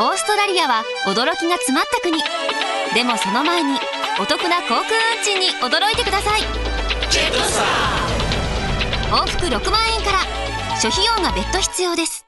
オーストラリアは驚きが詰まった国。でもその前にお得な航空運賃に驚いてください。往復6万円から諸費用が別途必要です。